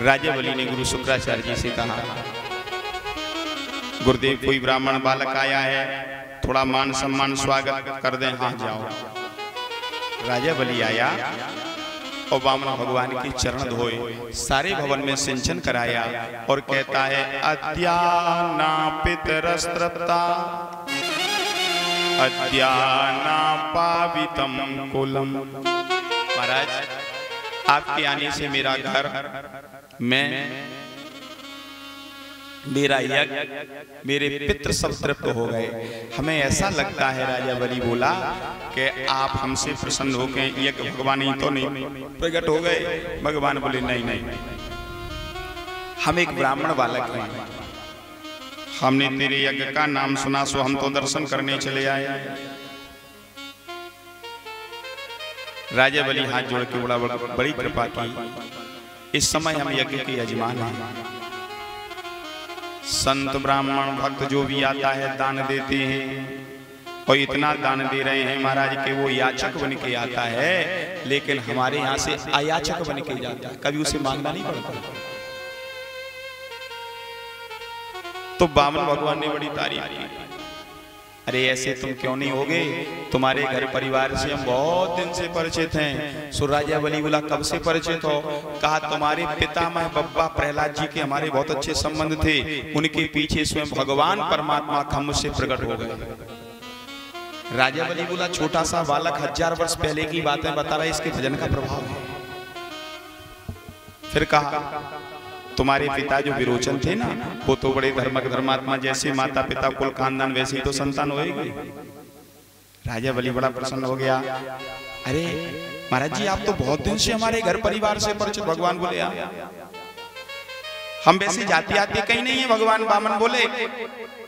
राजा बलि ने गुरु शुक्राचार्य जी से कहा, गुरुदेव, कोई ब्राह्मण बालक आया है, थोड़ा मान सम्मान, स्वागत कर दें हाँ जाओ। राजा बलि आया और वामन भगवान के चरण धोए, सारे भवन में सिंचन कराया और कहता है अद्याना पितरस्त्रप्ता अद्याना पावितम कुलम। महाराज, आपके आने से मेरा घर मैं, मेरा यज्ञ मेरे पितृ सब तृप्त हो गए। हमें ऐसा लगता है, राजा बलि बोला, कि आप हमसे प्रसन्न हो गए, यज्ञ भगवान ही तो नहीं, प्रकट हो गए। भगवान बोले, नहीं नहीं, हम एक ब्राह्मण बालक हैं। हमने तेरे यज्ञ का नाम सुना, सो हम तो दर्शन करने चले आए। राजा बलि हाथ जोड़ के बड़ा बड़ी कृपा की इस समय हम यज्ञ के यजमान हैं। संत ब्राह्मण भक्त जो भी आता है दान देते हैं। और इतना दान दे रहे हैं महाराज के वो याचक बन के आता है लेकिन हमारे यहाँ से अयाचक बन के जाता है। कभी उसे मांगना नहीं पड़ता। तो बामन भगवान ने बड़ी तारीफ़ की। अरे ऐसे तुम क्यों नहीं होगे? तुम्हारे घर परिवार से हम बहुत दिन से परिचित हैं। सुराजा बली बोला, कब से परिचित हो? कहा, तुम्हारे पितामह बब्बा प्रहलाद जी के हमारे बहुत अच्छे संबंध थे। उनके पीछे स्वयं भगवान परमात्मा खम से प्रकट हो गए। राजा बोला, छोटा सा बालक हज़ार वर्ष पहले की बातें बता रहा है, इसके भजन का प्रभाव है। फिर कहा तुम्हारे पिता जो विरोचन थे ना वो तो बड़े धर्मक धर्मात्मा जैसे माता पिता कुल खानदान वैसे ही तो संतान होएगी। राजा बलि बड़ा प्रसन्न हो गया। अरे महाराज जी आप तो बहुत दिन से हमारे घर परिवार से परिचित भगवान बोले हम वैसे जाते आते कहीं नहीं है भगवान बामन बोले।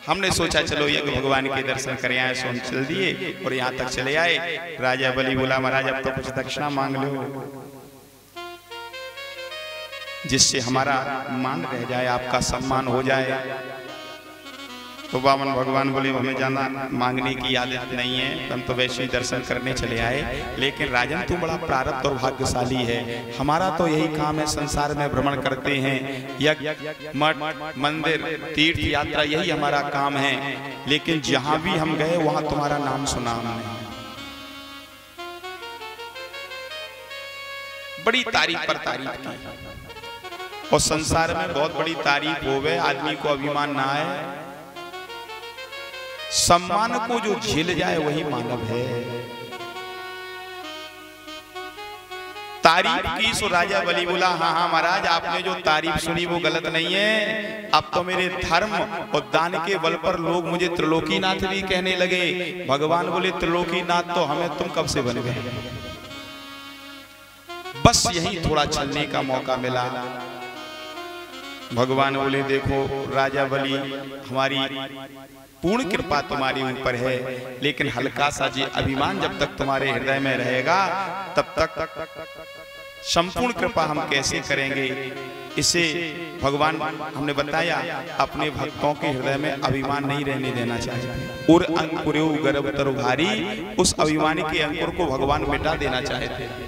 हमने सोचा चलो ये भगवान के दर्शन करें आए सो हम चल दिए और यहाँ तक चले आए। राजा बलि बोला महाराज अब तो कुछ दक्षिणा मांग लो। जिससे हमारा मान रह जाए, आपका सम्मान हो जाए। तो बामन भगवान बोले, हमें जाना, मांगने की आदत नहीं है। हम तो वैसे ही दर्शन करने चले आए। लेकिन राजन तू बड़ा प्रारब्ध और भाग्यशाली है। हमारा तो यही काम है, संसार में भ्रमण करते हैं। यज्ञ, मठ, मंदिर, तीर्थ यात्रा, यही हमारा काम है। लेकिन जहाँ भी हम गए, वहाँ तुम्हारा नाम सुना हमने। बड़ी तारीफ़ पर तारीफ़ की। और संसार में बहुत बड़ी तारीफ़ हो गए आदमी को अभिमान ना आए। सम्मान को जो झेल जाए, वही मानव है। तारीफ़ की सो राजा बलि बोला हाँ हाँ महाराज, आपने जो तारीफ़ सुनी वो गलत नहीं है। अब तो मेरे धर्म और दान के बल पर लोग मुझे त्रिलोकीनाथ भी कहने लगे। भगवान बोले, त्रिलोकीनाथ तो हमें तुम कब से बन गए? बस यही थोड़ा चलने का मौका मिला। भगवान बोले, देखो, राजा बलि, हमारी पूर्ण कृपा तुम्हारी ऊपर है, लेकिन हल्का सा जी अभिमान जब तक तुम्हारे हृदय में रहेगा, तब तक संपूर्ण कृपा हम कैसे करेंगे? इसे भगवान, हमने बताया, अपने भक्तों के हृदय में अभिमान नहीं रहने देना चाहिए। अंकुर गर्भ तरु भारी उस अभिमान के अंकुर को भगवान मिटा देना चाहते हैं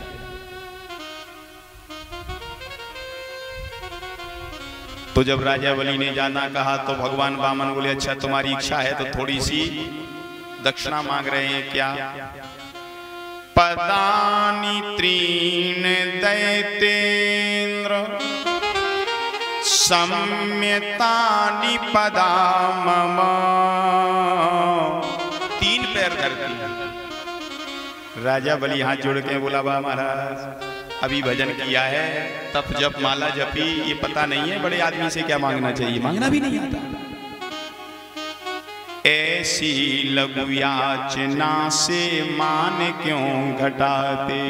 तो जब राजा बलि ने जाना कहा तो भगवान बामन बोले अच्छा तुम्हारी इच्छा है तो थोड़ी सी दक्षिणा मांग रहे हैं क्या? पदानी तीन दैतेन्द्र सम्यतानी पदा मम। तीन पैर धरती। राजा बलि हाथ जोड़ के बोला बा महाराज अभी भजन किया है, तप जप, माला जपी, ये पता नहीं है, बड़े आदमी से क्या मांगना चाहिए? मांगना भी नहीं आता। ऐसी लघु याचना से मान क्यों घटाते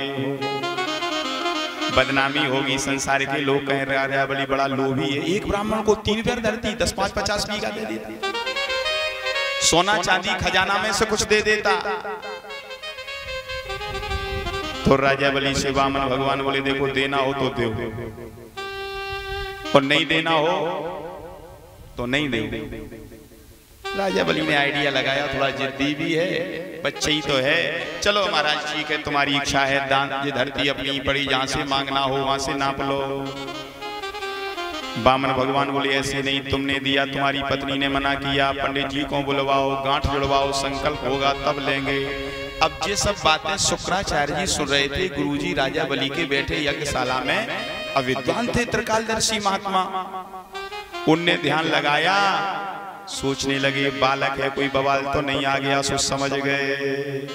बदनामी होगी, संसार के लोग कह राजा बड़ी बड़ा लोभी है। एक ब्राह्मण को तीन पैर धरती, दस, पाँच, पचास बीघा दे देती। सोना चांदी खजाना में से कुछ दे देता। तो राजा बलि से वामन भगवान बोले, देखो, देना हो तो दो। और नहीं देना हो तो नहीं दे। राजा बलि ने आइडिया लगाया, थोड़ा जिद्दी भी है, बच्चे ही तो है। चलो महाराज ठीक है तुम्हारी इच्छा है, दान ये धरती अपनी पड़ी, जहाँ से मांगना हो, वहाँ से नाप लो। बामन भगवान बोले, ऐसे नहीं, तुमने दिया, तुम्हारी पत्नी ने मना किया, पंडित जी को बुलवाओ, गांठ जुड़वाओ, संकल्प होगा, तब लेंगे। अब ये सब बातें शुक्राचार्य जी सुन रहे थे, गुरुजी राजा बलि के बैठे यज्ञशाला में अविद्वान थे त्रिकालदर्शी महात्मा। उनने ध्यान लगाया, सोचने लगे, बालक है, कोई बवाल तो नहीं आ गया सोच समझ गए।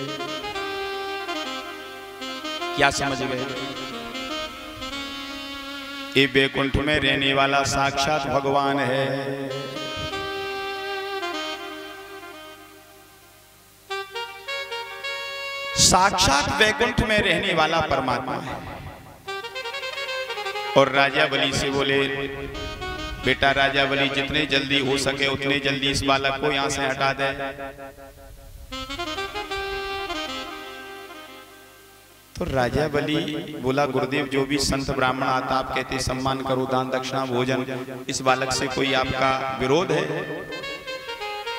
क्या समझ गए? ये बैकुंठ में रहने वाला साक्षात भगवान है। साक्षात वैकुंठ में रहने वाला परमात्मा है। और राजा बलि से बोले, बेटा राजा बलि, जितने जल्दी हो सके उतने जल्दी इस बालक को यहाँ से हटा दे। तो राजा बलि बोला, गुरुदेव, जो भी संत ब्राह्मण आता आप कहते, सम्मान करो, दान, दक्षिणा, भोजन। इस बालक से कोई आपका विरोध है?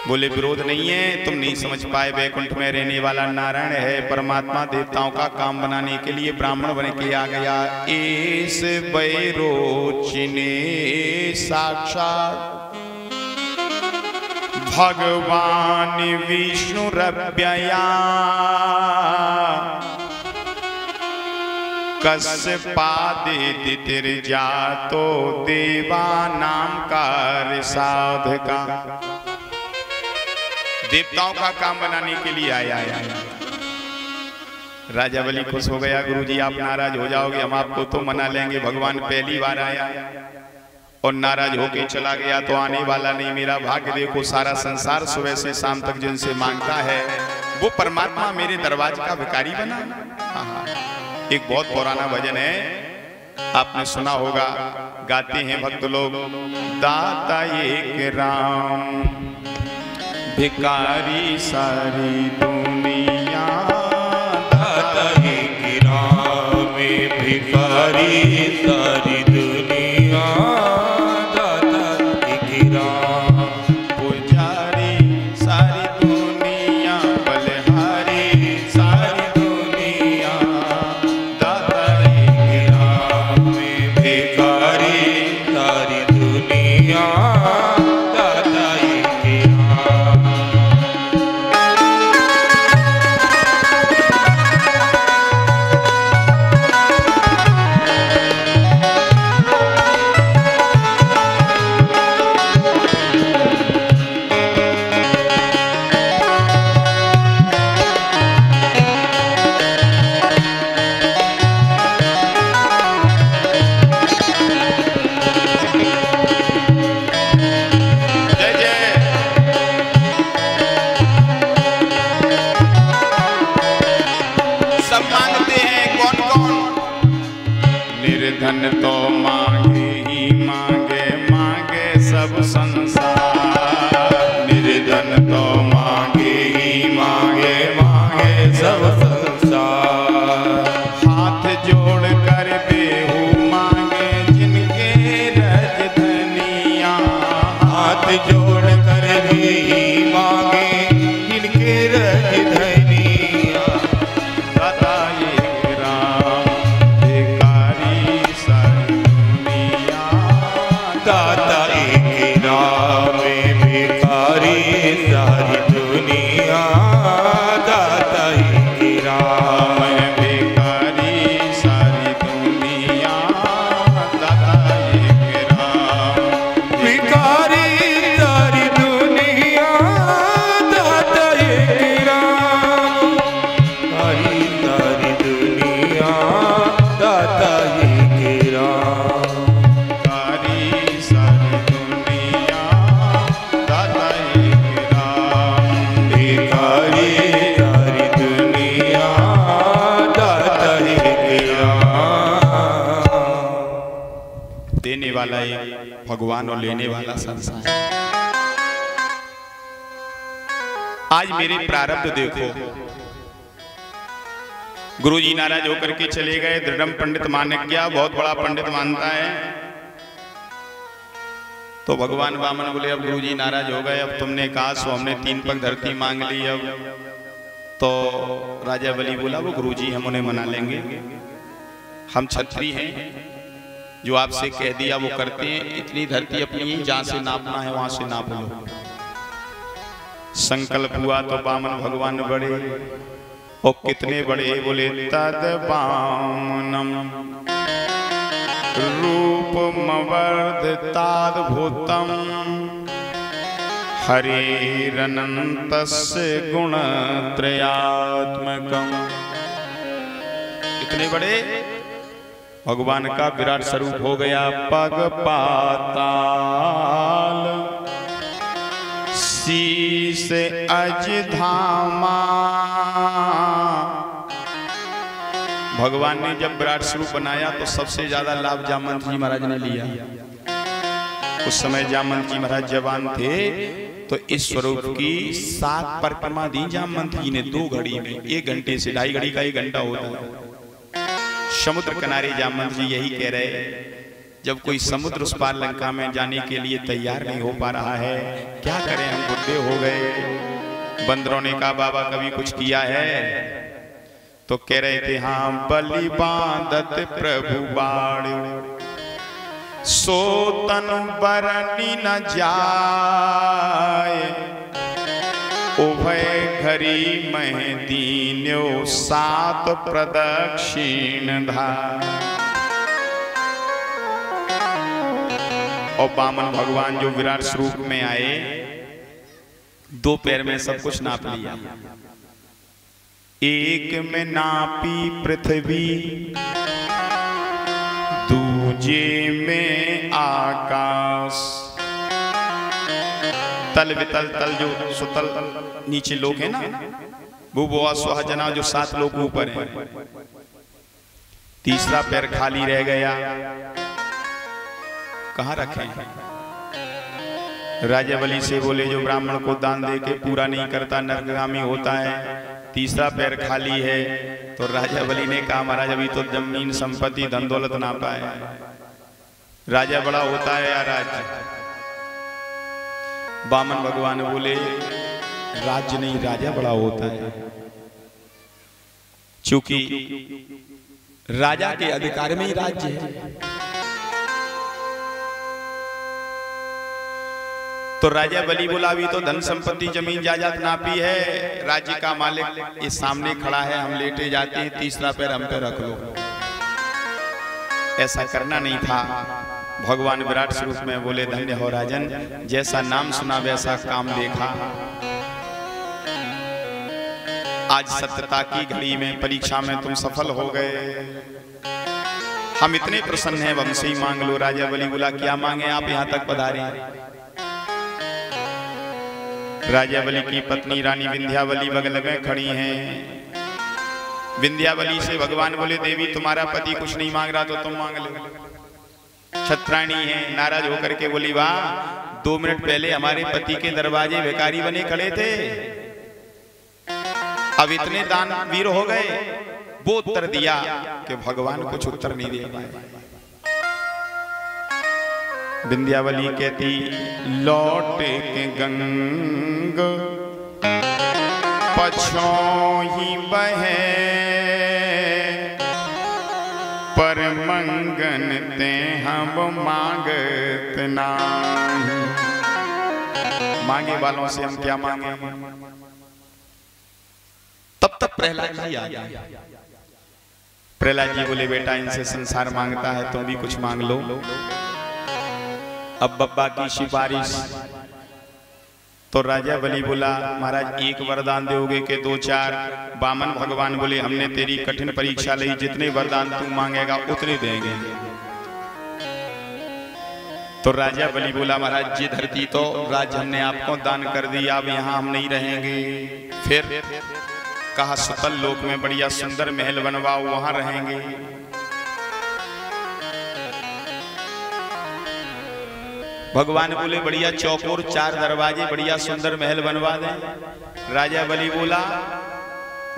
बोले, विरोध नहीं है, तुम नहीं समझ पाए, वैकुंठ में रहने वाला नारायण है, परमात्मा देवताओं का काम बनाने के लिए ब्राह्मण बन के आ गया। इस बैरोचिने साक्षात भगवान विष्णु रव्यया पादे जातो देवा नाम कार साधका। देवताओं का काम बनाने के लिए आया आया राजा बलि खुश हो गया, गुरुजी आप नाराज़ हो जाओगे, हम आपको तो मना लेंगे, भगवान पहली बार आया। और नाराज़ होके चला गया तो आने वाला नहीं, मेरा भाग्य देखो, सारा संसार सुबह से शाम तक जिनसे माँगता है, वो परमात्मा मेरे दरवाजे का भिकारी बना। हाँ हाँ। एक बहुत पुराना भजन है, आपने सुना होगा, गाते हैं भक्त लोग, दाता एक राम। भिकारी सारी दुनिया दाता गिरा में भिकारी सारी दाता लेने वाला संसार। आज मेरे प्रारब्ध देखो। गुरुजी नाराज़ होकर के चले गए। दृढ़ पंडित मान गया बहुत बड़ा पंडित मानता है। तो भगवान वामन बोले अब गुरुजी नाराज़ हो गए। अब तुमने कहा सो हमने तीन पग धरती मांग ली। अब तो राजा बलि बोला वो गुरुजी हम उन्हें मना लेंगे। हम छत्री हैं। जो आपसे कह दिया वो करते हैं, इतनी धरती अपनी जहाँ से नापना है, वहाँ से नाप लो। संकल्प हुआ तो बामन भगवान बड़े, और कितने बड़े बोले, तद बामनम। रूपमवर्धिताद्भुतम् हरेरनन्तस्य गुणत्रयात्मकम्। इतने बड़े? भगवान का विराट स्वरूप हो गया पग पाताल। शीस अज धामा भगवान ने जब विराट स्वरूप बनाया तो सबसे ज़्यादा लाभ जामंत जी महाराज ने लिया। उस समय जामंत जी महाराज जवान थे तो इस स्वरूप की सात परिक्रमा दी जामंत जी ने दो घड़ी में एक घंटे से ढाई घड़ी का एक घंटा होता है समुद्र किनारे जामंत जी यही कह रहे, जब कोई समुद्र उस पार लंका में जाने के लिए तैयार नहीं हो पा रहा है, क्या करें हम? बुढ़े हो गए। बंदरों ने कहा, बाबा, कभी कुछ किया है? तो कह रहे थे हाँ बलि बांधत प्रभु बाण। सो तनु बरनी न जाए। उभय घरी मह दीन्यो सात प्रदक्षिण धार और बामन भगवान जो विराट स्वरूप में आए, दो पैर में सब कुछ नाप लिया। एक में नापी पृथ्वी, दूजे में आकाश। तल वितल तल जो सुतल नीचे लोग है ना वो बोआ सुहाजना जो सात लोग ऊपर है। तीसरा पैर खाली रह गया। कहा रखे राजा बलि से बोले, जो ब्राह्मण को दान दे के पूरा नहीं करता, नरगामी होता है। तीसरा पैर खाली है। तो राजा बलि ने कहा, महाराज, अभी तो ज़मीन, संपत्ति धन दौलत ना पाए। राजा बड़ा होता है या राज्य बामन भगवान बोले, राज्य नहीं, राजा बड़ा होता है। क्योंकि राजा के अधिकार में ही राज्य है। तो राजा बलि बोला अभी तो धन संपत्ति ज़मीन जायदाद नापी है। राज्य का मालिक इस सामने खड़ा है, हम लेटे जाते हैं, तीसरा पैर हम पे रख लो। ऐसा करना नहीं था। भगवान विराट स्वरूप में बोले, धन्य हो राजन, जैसा नाम सुना वैसा काम देखा। आज सत्यता की घड़ी में परीक्षा में तुम सफल हो गए। हम इतने प्रसन्न हैं, वंशी मांग लो राजा बलि बोला क्या मांगे आप यहाँ तक पधारे? राजा बलि की पत्नी रानी विंध्यावली बगल में खड़ी हैं। विंध्यावली से भगवान बोले, देवी, तुम्हारा पति कुछ नहीं मांग रहा तो तुम मांग लो। छत्राणी है, नाराज़ होकर के बोली, वाह, दो मिनट पहले हमारे पति के दरवाजे भिकारी बने खड़े थे। अब इतने दान वीर हो गए, वो उत्तर दिया कि भगवान कुछ उत्तर नहीं दे पाए। विंध्यावली कहती, लौट के गंग पछो ही बहे हम मांगत नाही मांगे वालों से हम क्या मांगे? तब तक प्रहलाद जी आ गया प्रहलाद जी बोले, बेटा, इनसे संसार माँगता है, तुम भी कुछ मांग लो। अब बब्बा की सिफारिश। तो राजा बलि बोला, महाराज, एक वरदान दोगे के दो चार? बामन भगवान बोले, हमने तेरी कठिन परीक्षा ली, जितने वरदान तू मांगेगा, उतने देंगे। तो राजा बलि बोला, महाराज, जी धरती तो राज हमने आपको दान कर दी अब यहाँ हम नहीं रहेंगे। फिर कहा, सुतल लोक में बढ़िया सुंदर महल बनवाओ, वहाँ रहेंगे। भगवान बोले, बढ़िया चौकोर, चार दरवाजे, बढ़िया सुंदर महल बनवा दें। राजा बलि बोला,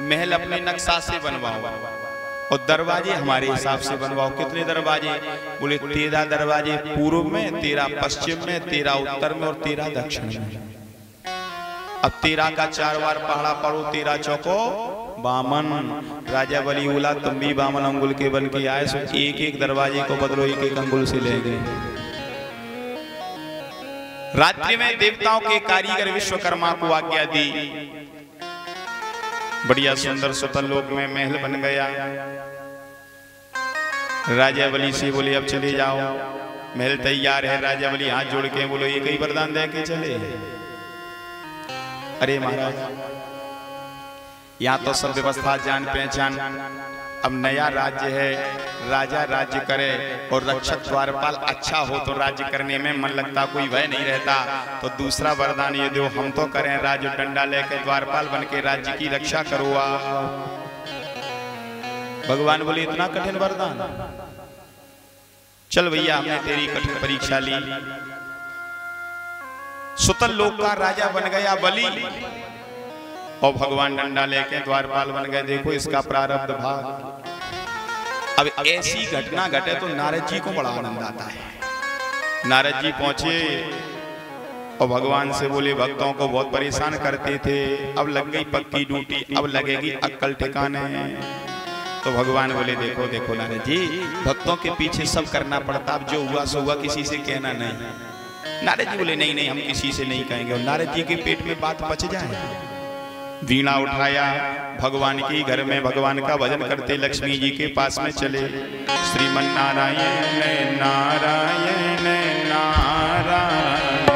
महल अपने नक्शा से बनवाओ। और दरवाजे हमारे हिसाब से बनवाओ। कितने दरवाजे? बोले, तेरह दरवाजे पूर्व में, तेरह पश्चिम में, तेरह उत्तर में और तेरह दक्षिण में। अब तेरह का चार बार पहाड़ा पढ़ो, तेरह चौको, बामन। राजा बलि बोला तुम भी बामन अंगुल के बन के आए सो एक एक दरवाजे को बदलो एक एक अंगुल से ले गए। रात्रि में देवताओं के कारीगर विश्वकर्मा को आज्ञा दी। बढ़िया सुंदर सुतल लोक में महल बन गया। राजा बलि से बोले, अब चले जाओ। महल तैयार है। राजा बलि हाथ जोड़ के बोलो, ये कई वरदान दे के चले अरे महाराज, यहाँ तो सब व्यवस्था जान पहचान अब नया राज्य है, राजा राज्य करे और रक्षक द्वारपाल अच्छा हो तो राज्य करने में मन लगता, कोई भय नहीं रहता। तो दूसरा वरदान ये दो, हम तो करें राज्य डंडा लेके द्वारपाल बन के राज्य की रक्षा करो भगवान बोले, इतना कठिन वरदान? चल भैया, हमने तेरी कठिन परीक्षा ली। सुतल लोक का राजा बन गया बलि। और भगवान डंडा लेके द्वारपाल बन गए। देखो इसका प्रारब्ध भाग। अब ऐसी घटना घटे तो नारद जी को बड़ा आनंद आता है। नारद जी पहुँचे और भगवान से बोले, भक्तों को बहुत परेशान करते थे। अब लग गई पक्की ड्यूटी, अब लगेगी अक्कल ठिकाने। तो भगवान बोले, देखो देखो नारद जी, भक्तों के पीछे सब करना पड़ता। अब जो हुआ, सो हुआ, किसी से कहना नहीं। नारद जी बोले, नहीं नहीं, हम किसी से नहीं कहेंगे। और नारद जी के पेट में बात पच जाए। वीणा उठाया। भगवान की घर में भगवान का भजन करते लक्ष्मी जी के पास में चले। श्रीमन नारायण नारायण। नारायण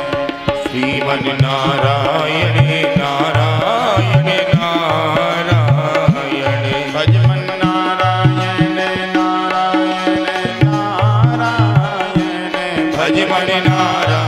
श्रीमन नारायण नारायण। नारायण भजमन नारायण नारायण। नारायण भजमन नारायण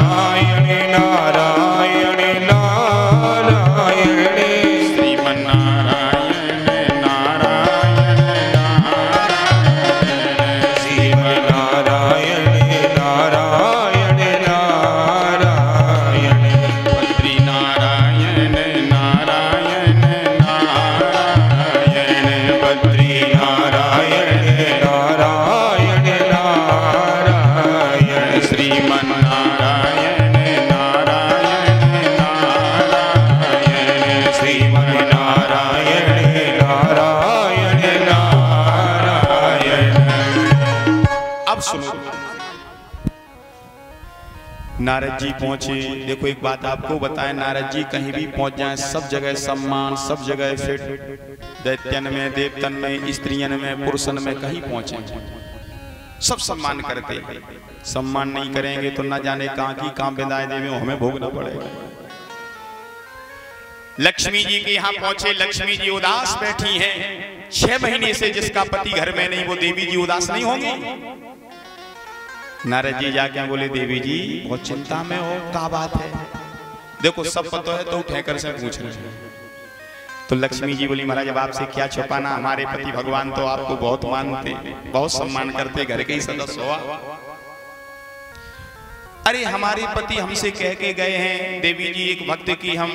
पहुँचे। देखो, एक बात आपको बताएँ, नारद जी, कहीं भी पहुँच जाएँ, सब जगह सम्मान, सब जगह फिट दैत्यन में देवतन में स्त्रियन में पुरुषन में कहीं पहुँचे। सब सम्मान करते। सम्मान नहीं करेंगे तो ना जाने कहाँ की काम बिंदाए देवे हमें भोगना पड़ेगा। लक्ष्मी जी के यहाँ पहुँचे, लक्ष्मी जी उदास बैठी हैं। छह महीने से जिसका पति घर में नहीं, वो देवी जी उदास नहीं होंगी। नारद जी जाके बोले देवी जी बहुत चिंता में हो क्या बात है? देखो सब पता है तो ठेकर से पूछ रहे हैं। तो लक्ष्मी जी बोली महाराज अब आपसे क्या छुपाना? हमारे पति भगवान तो आपको बहुत मानते बहुत सम्मान करते घर के ही सदस्य हो अरे हमारे पति हमसे कह के गए हैं देवी जी एक भक्त की हम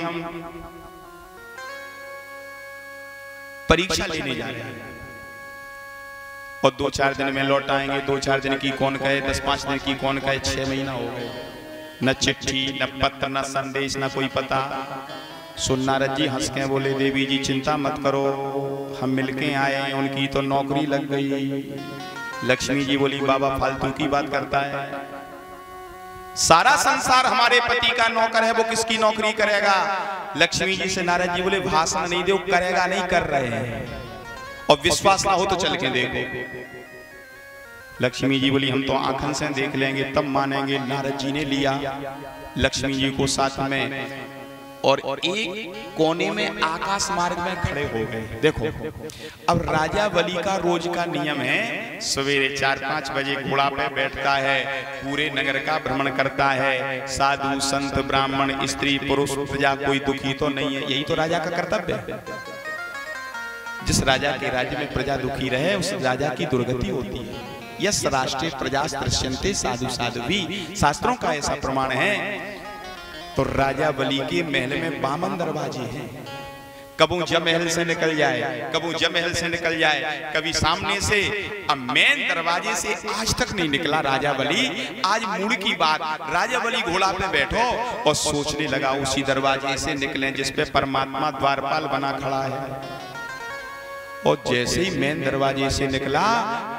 परीक्षा लेने जा रहे हैं। और दो चार दिन में लौट आएँगे, दो चार दिन की कौन कहे, दस पाँच दिन की कौन कहे, छह महीना हो गए। न चिट्ठी, न पत्र, न संदेश, न कोई पता। सुन नारद जी हंस के बोले, देवी जी, चिंता मत करो, हम मिलके आए हैं, उनकी तो नौकरी लग गई। लक्ष्मी जी बोली, बाबा फालतू की बात करता है। सारा संसार हमारे पति का नौकर है, वो किसकी नौकरी करेगा? लक्ष्मी जी से नारद जी बोले, भाषण नहीं दे, करेगा नहीं, कर रहे हैं। और विश्वास ना हो तो चल के देखो। लक्ष्मी जी बोली, हम तो आंखन से देख लेंगे, तब मानेंगे नारद जी ने लिया। लक्ष्मी जी को साथ में और एक कोने में आकाश मार्ग में खड़े हो गए। देखो, अब राजा बलि का रोज का नियम है, सवेरे चार पाँच बजे घोड़ा पे बैठता है, पूरे नगर का भ्रमण करता है। साधु, संत, ब्राह्मण, स्त्री, पुरुष, प्रजा, कोई दुखी तो नहीं है। यही तो राजा का कर्तव्य है। जिस राजा के राज्य में प्रजा दुखी रहे, उस राजा की दुर्गति होती है। यस राष्ट्रीय प्रजा दृश्यंते साधु साधु भी शास्त्रों का ऐसा प्रमाण है तो राजा बलि के महल में बामन दरवाजे हैं। कबू जब महल से निकल जाए कबू जब महल से निकल जाए, कभी सामने से। अब मेन दरवाजे से आज तक नहीं निकला राजा बलि। आज मूड की बात, राजा बलि घोड़ा पे बैठो और सोचने लगा, उसी दरवाजे से निकले जिसपे परमात्मा द्वारपाल बना खड़ा है। और जैसे ही मेन दरवाजे से निकला,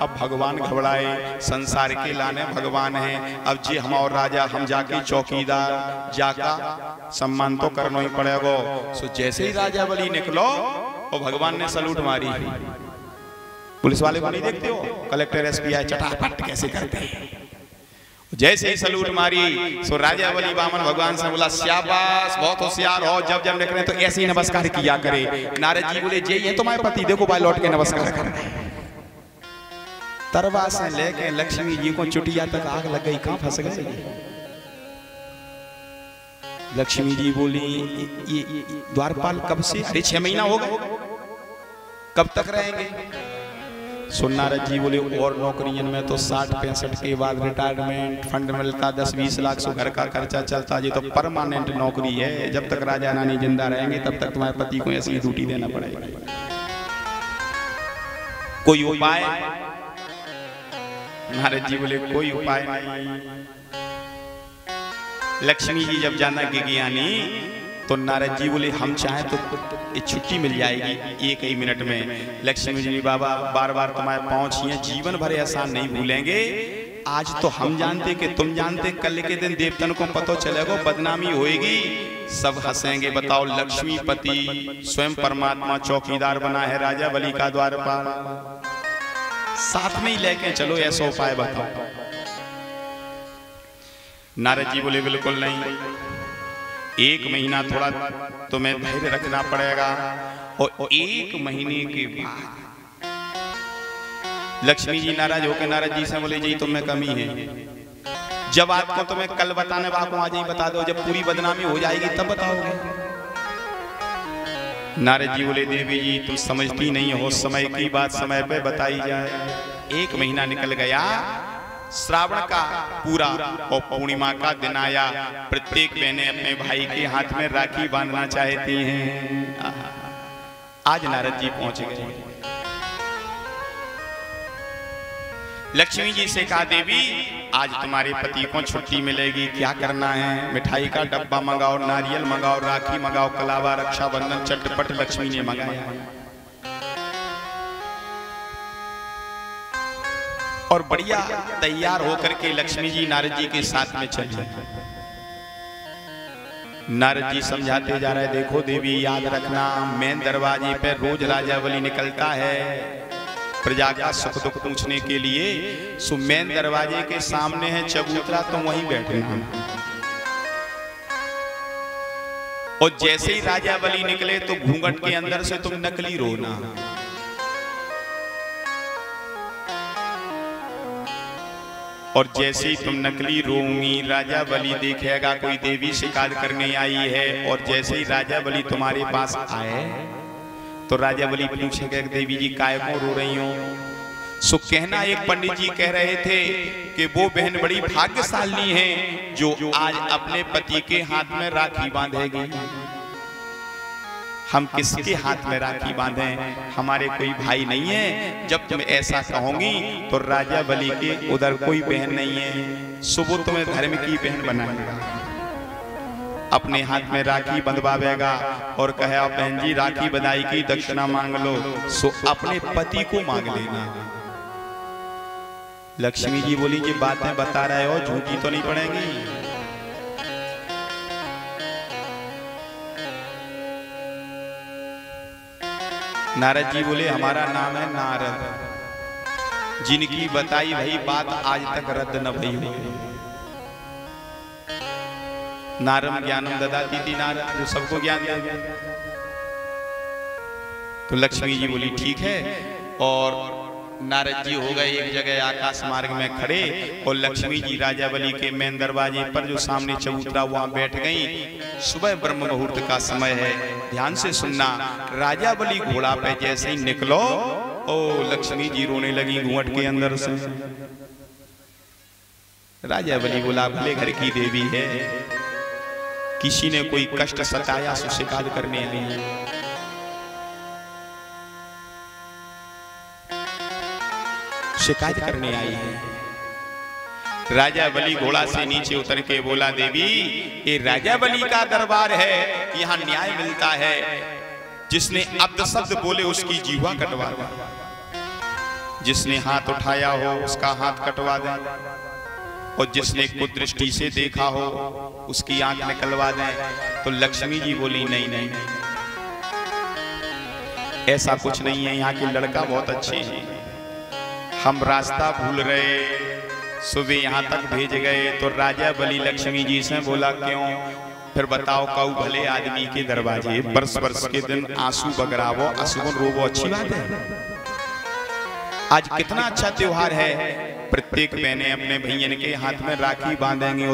अब भगवान घबराए। संसार के लाने भगवान है। अब जी, हम और राजा, हम जाके चौकीदार, जाका। सम्मान तो करना ही पड़ेगा। सो जैसे ही राजा बली निकलो और भगवान ने सलूट मारी। पुलिस वाले को नहीं देखते हो? कलेक्टर एसपीआई चटापट कैसे करते हैं? जैसे ही सलूट मारी सो राजा बली बामन भगवान से बोला शाबाश बहुत होशियार हो जब जब निकले तो ऐसे ही नमस्कार किया करे। नारद जी बोले जे ये तुम्हारे पति देखो भाई लौट के नमस्कार कर रहे तरवा से लेके लक्ष्मी जी को चुटिया तक आग लग गई कहाँ फंस गए? लक्ष्मी जी बोली ये, ये द्वारपाल कब से? अरे छह महीना हो गए। कब तक रहेंगे? सुनारद जी बोले और नौकरियों में तो साठ पैंसठ के बाद रिटायरमेंट फंड मिलता दस बीस लाख, से घर का खर्चा चलता जी तो परमानेंट नौकरी है। जब तक राजा रानी ज़िंदा रहेंगे, तब तक तुम्हारे पति को ऐसी ड्यूटी देना पड़ेगा। कोई उपाय? नारद जी बोले कोई उपाय नहीं। लक्ष्मी जी जब जाना ज्ञानी तो नारद जी बोले, हम चाहें तो ये छुट्टी मिल जाएगी एक ही मिनट में। लक्ष्मी जी बाबा बार बार तुम्हारे पहुंचिए जीवन भर ऐसा नहीं भूलेंगे। आज तो हम जानते कि तुम जानते, कल के दिन देवतन को पता चलेगा, बदनामी होएगी। सब हंसेंगे, बताओ लक्ष्मी पति, स्वयं परमात्मा चौकीदार बना है राजा बलि का द्वार साथ में ही लेके चलो, ऐसा उपाय बताओ। नारद जी बोले, बिल्कुल नहीं। एक महीना थोड़ा तुम्हें धैर्य रखना पड़ेगा और एक महीने के बाद लक्ष्मी जी नाराज़ होकर नाराज़ जी से बोले, जी तुम्हें कमी है। जब आपको तुम्हें कल बताने वाको आज ही बता दो, जब पूरी बदनामी हो जाएगी, तब बताओगे। नारद जी बोले, देवी जी, तुम समझती नहीं हो, समय की बात समय पे बताई जाए। एक महीना निकल गया श्रावण का पूरा और पूर्णिमा का दिन आया। प्रत्येक बहने अपने भाई के हाथ में राखी बांधना चाहती हैं। आज नारद जी पहुँच गए। लक्ष्मी जी से कहा, देवी, आज तुम्हारे पति को छुट्टी मिलेगी। क्या करना है? मिठाई का डब्बा मंगाओ, नारियल मंगाओ, राखी मंगाओ, कलावा, रक्षाबंधन, चटपट लक्ष्मी ने मंगाया। और बढ़िया तैयार होकर के लक्ष्मी जी नारद जी के साथ में चली नारद जी समझाते जा रहे देखो देवी, याद रखना, मेन दरवाजे पे रोज राजा बलि निकलता है। प्रजा का सुख दुख पूछने के लिए सो मेन दरवाजे के सामने है चबूतरा तुम वहीं बैठे और जैसे ही राजा बलि निकले तो घूंघट के अंदर से तुम नकली रोना। और जैसे ही तुम नकली रोंगी राजा बलि देखेगा, कोई देवी शिकार करने आई है, और जैसे ही राजा बलि तुम्हारे पास आए तो राजा बलि पूछेगा देवी जी, काय को रो रही हो? सो कहना, एक पंडित जी कह रहे थे कि वो बहन बड़ी भाग्यशाली है, जो आज अपने पति के हाथ में राखी बांधेगी। हम किसके हाथ में राखी बांधे? हमारे कोई भाई नहीं है। जब तुम ऐसा कहोगी तो राजा बलि के उधर कोई बहन नहीं है। सुबह तुम्हें धर्म की बहन बनाएगा। अपने हाथ में राखी बंधवावेगा और कहे, आप बहन जी, राखी बधाई की दक्षिणा मांग लो। सो अपने पति को मांग लेना। लक्ष्मी जी बोली, ये बातें बता रहे हो, झूठी तो नहीं पड़ेंगी? नारद जी बोले हमारा नाम है नारद। जिनकी बताई भाई बात आज तक रद्द न भई हो। नारम ज्ञानम ददाती थी नारद जो सबको ज्ञान दे। तो लक्ष्मी जी बोली ठीक है। और नारद जी हो गए, एक जगह आकाश मार्ग में खड़े और लक्ष्मी जी, राजा बलि के मेन दरवाजे पर जो सामने चबूतरा वहाँ बैठ गई। सुबह ब्रह्म मुहूर्त का समय है। ध्यान से सुनना, राजा बलि घोड़ा पे जैसे ही निकलो, ओ लक्ष्मी जी रोने लगी घूट के अंदर से। राजा बलि बोला, भले घर की देवी है, किसी ने कोई कष्ट सताया सो शिकार करने आई शिकायत करने आई है। राजा बलि घोड़ा से नीचे उतर के बोला, देवी, ये राजा बलि का दरबार है, यहाँ न्याय मिलता है। जिसने अब्द शब्द बोले, उसकी जीवा कटवा दे। जिसने हाथ उठाया हो, उसका हाथ कटवा दे। और जिसने कुदृष्टि से देखा हो, उसकी आँख निकलवा दें। तो लक्ष्मी जी बोली नहीं नहीं। ऐसा कुछ नहीं है, यहाँ के लड़का बहुत अच्छे हैं। हम रास्ता भूल रहे। सुबह यहाँ तक भेज गए तो राजा बलि लक्ष्मी जी से बोला, क्यों? फिर बताओ, कऊ भले आदमी के दरवाजे बरस बरस के दिन आँसू बगरावो, अशुभन रोवो, अच्छी बात है? आज कितना अच्छा त्योहार है। प्रत्येक बहने अपने भैया के हाथ में राखी बांधेंगे